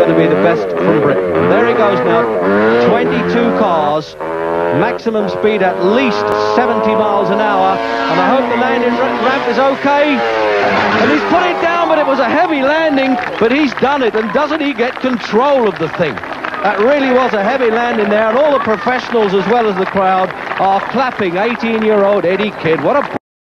going to be the best from Britain. There he goes now. 22 cars. Maximum speed at least 70 miles an hour. And I hope the landing ramp is okay. And he's put it down, but it was a heavy landing. But he's done it. And doesn't he get control of the thing? That really was a heavy landing there. And all the professionals as well as the crowd are clapping 18-year-old Eddie Kidd. What a...